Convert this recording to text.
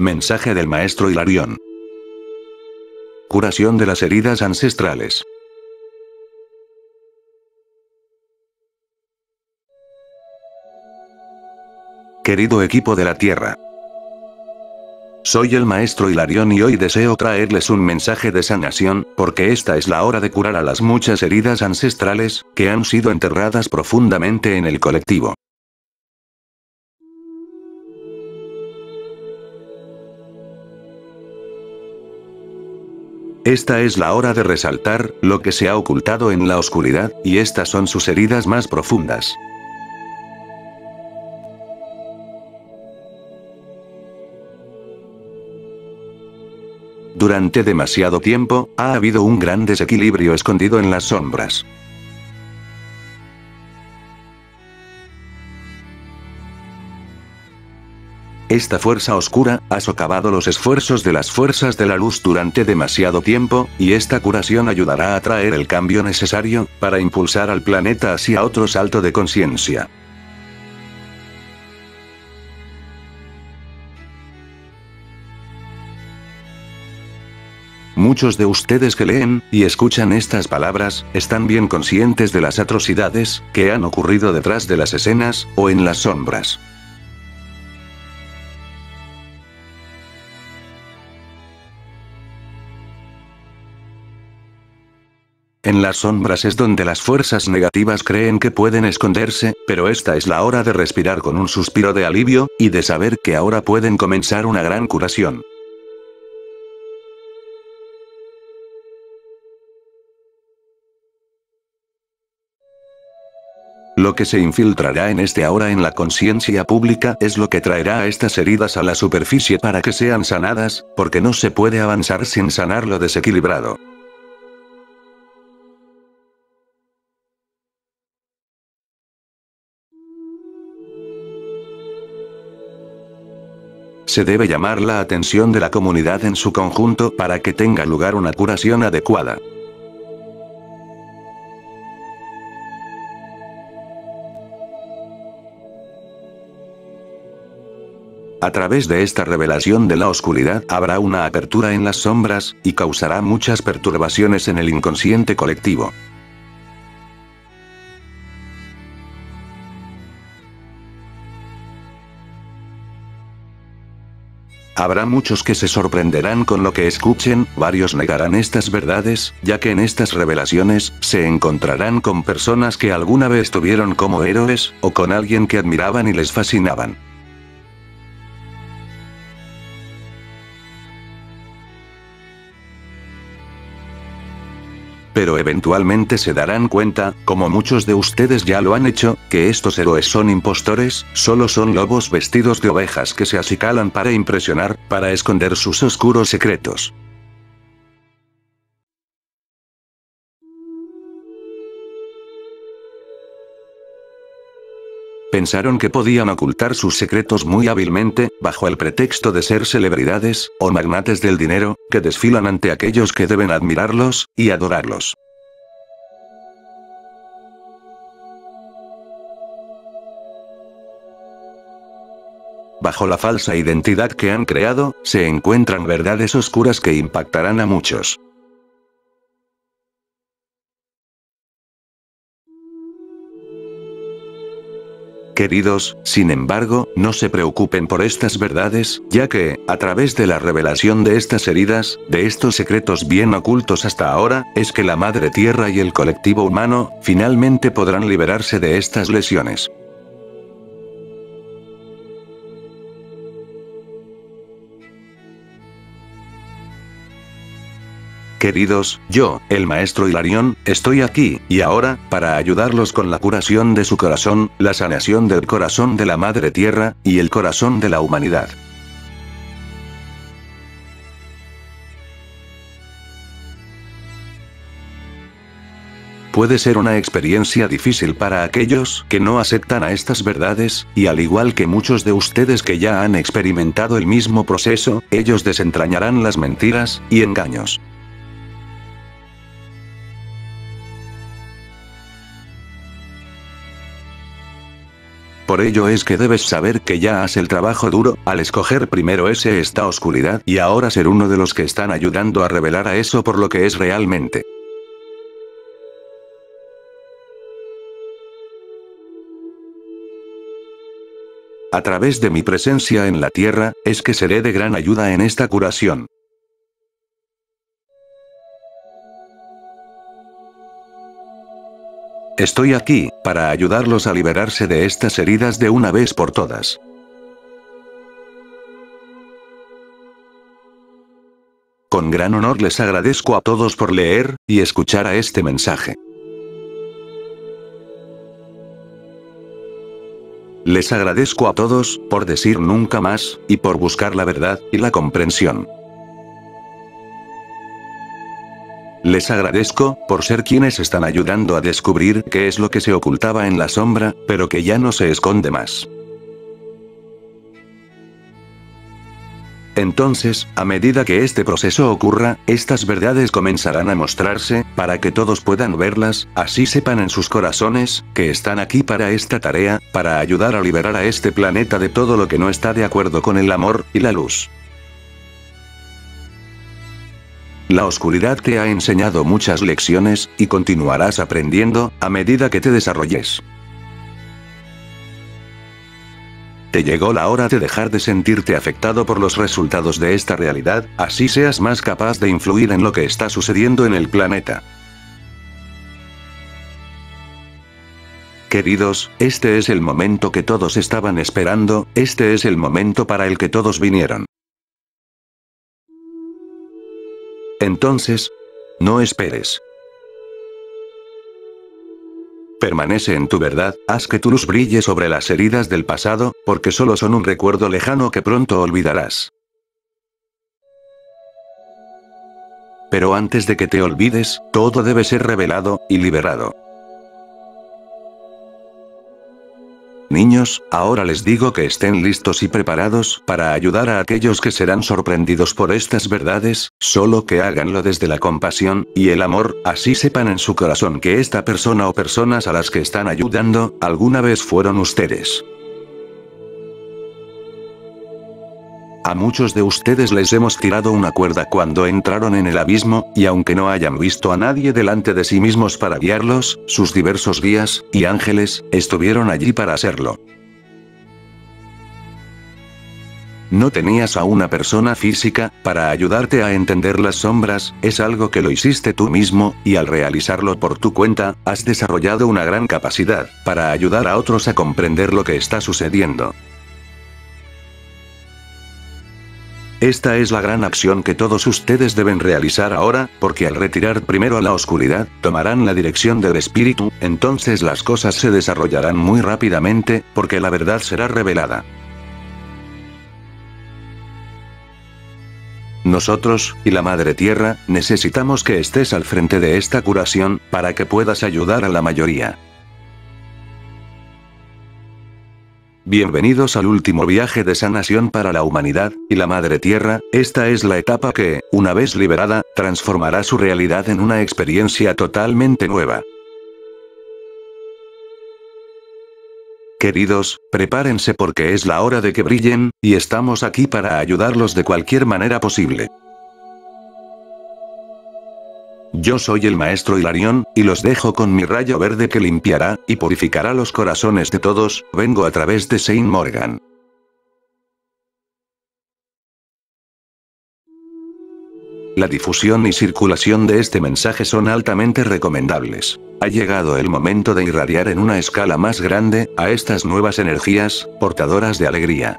Mensaje del maestro Hilarión. Curación de las heridas ancestrales. Querido equipo de la Tierra. Soy el maestro Hilarión y hoy deseo traerles un mensaje de sanación, porque esta es la hora de curar a las muchas heridas ancestrales, que han sido enterradas profundamente en el colectivo. Esta es la hora de resaltar, lo que se ha ocultado en la oscuridad, y estas son sus heridas más profundas. Durante demasiado tiempo, ha habido un gran desequilibrio escondido en las sombras. Esta fuerza oscura, ha socavado los esfuerzos de las fuerzas de la luz durante demasiado tiempo, y esta curación ayudará a traer el cambio necesario, para impulsar al planeta hacia otro salto de conciencia. Muchos de ustedes que leen y escuchan estas palabras, están bien conscientes de las atrocidades que han ocurrido detrás de las escenas, o en las sombras. En las sombras es donde las fuerzas negativas creen que pueden esconderse, pero esta es la hora de respirar con un suspiro de alivio, y de saber que ahora pueden comenzar una gran curación. Lo que se infiltrará en este ahora en la conciencia pública es lo que traerá a estas heridas a la superficie para que sean sanadas, porque no se puede avanzar sin sanar lo desequilibrado. Se debe llamar la atención de la comunidad en su conjunto para que tenga lugar una curación adecuada. A través de esta revelación de la oscuridad habrá una apertura en las sombras, y causará muchas perturbaciones en el inconsciente colectivo. Habrá muchos que se sorprenderán con lo que escuchen, varios negarán estas verdades, ya que en estas revelaciones, se encontrarán con personas que alguna vez tuvieron como héroes, o con alguien que admiraban y les fascinaban. Pero eventualmente se darán cuenta, como muchos de ustedes ya lo han hecho, que estos héroes son impostores, solo son lobos vestidos de ovejas que se acicalan para impresionar, para esconder sus oscuros secretos. Pensaron que podían ocultar sus secretos muy hábilmente, bajo el pretexto de ser celebridades, o magnates del dinero, que desfilan ante aquellos que deben admirarlos, y adorarlos. Bajo la falsa identidad que han creado, se encuentran verdades oscuras que impactarán a muchos. Queridos, sin embargo, no se preocupen por estas verdades, ya que, a través de la revelación de estas heridas, de estos secretos bien ocultos hasta ahora, es que la Madre Tierra y el colectivo humano, finalmente podrán liberarse de estas lesiones. Queridos, yo, el maestro Hilarión, estoy aquí, y ahora, para ayudarlos con la curación de su corazón, la sanación del corazón de la Madre Tierra, y el corazón de la humanidad. Puede ser una experiencia difícil para aquellos que no aceptan a estas verdades, y al igual que muchos de ustedes que ya han experimentado el mismo proceso, ellos desentrañarán las mentiras y engaños. Por ello es que debes saber que ya has el trabajo duro, al escoger primero ese esta oscuridad y ahora ser uno de los que están ayudando a revelar a eso por lo que es realmente. A través de mi presencia en la tierra, es que seré de gran ayuda en esta curación. Estoy aquí, para ayudarlos a liberarse de estas heridas de una vez por todas. Con gran honor les agradezco a todos por leer y escuchar a este mensaje. Les agradezco a todos por decir nunca más y por buscar la verdad y la comprensión. Les agradezco, por ser quienes están ayudando a descubrir qué es lo que se ocultaba en la sombra, pero que ya no se esconde más. Entonces, a medida que este proceso ocurra, estas verdades comenzarán a mostrarse, para que todos puedan verlas, así sepan en sus corazones, que están aquí para esta tarea, para ayudar a liberar a este planeta de todo lo que no está de acuerdo con el amor y la luz. La oscuridad te ha enseñado muchas lecciones, y continuarás aprendiendo, a medida que te desarrolles. Te llegó la hora de dejar de sentirte afectado por los resultados de esta realidad, así seas más capaz de influir en lo que está sucediendo en el planeta. Queridos, este es el momento que todos estaban esperando, este es el momento para el que todos vinieron. Entonces, no esperes. Permanece en tu verdad, haz que tu luz brille sobre las heridas del pasado, porque solo son un recuerdo lejano que pronto olvidarás. Pero antes de que te olvides, todo debe ser revelado y liberado. Niños, ahora les digo que estén listos y preparados para ayudar a aquellos que serán sorprendidos por estas verdades, solo que háganlo desde la compasión y el amor, así sepan en su corazón que esta persona o personas a las que están ayudando, alguna vez fueron ustedes. A muchos de ustedes les hemos tirado una cuerda cuando entraron en el abismo, y aunque no hayan visto a nadie delante de sí mismos para guiarlos, sus diversos guías, y ángeles, estuvieron allí para hacerlo. No tenías a una persona física, para ayudarte a entender las sombras, es algo que lo hiciste tú mismo, y al realizarlo por tu cuenta, has desarrollado una gran capacidad, para ayudar a otros a comprender lo que está sucediendo. Esta es la gran acción que todos ustedes deben realizar ahora, porque al retirar primero a la oscuridad, tomarán la dirección del espíritu, entonces las cosas se desarrollarán muy rápidamente, porque la verdad será revelada. Nosotros, y la Madre Tierra, necesitamos que estés al frente de esta curación, para que puedas ayudar a la mayoría. Bienvenidos al último viaje de sanación para la humanidad, y la Madre Tierra, esta es la etapa que, una vez liberada, transformará su realidad en una experiencia totalmente nueva. Queridos, prepárense porque es la hora de que brillen, y estamos aquí para ayudarlos de cualquier manera posible. Yo soy el maestro Hilarión, y los dejo con mi rayo verde que limpiará, y purificará los corazones de todos, vengo a través de Saint Morgan. La difusión y circulación de este mensaje son altamente recomendables. Ha llegado el momento de irradiar en una escala más grande, a estas nuevas energías, portadoras de alegría.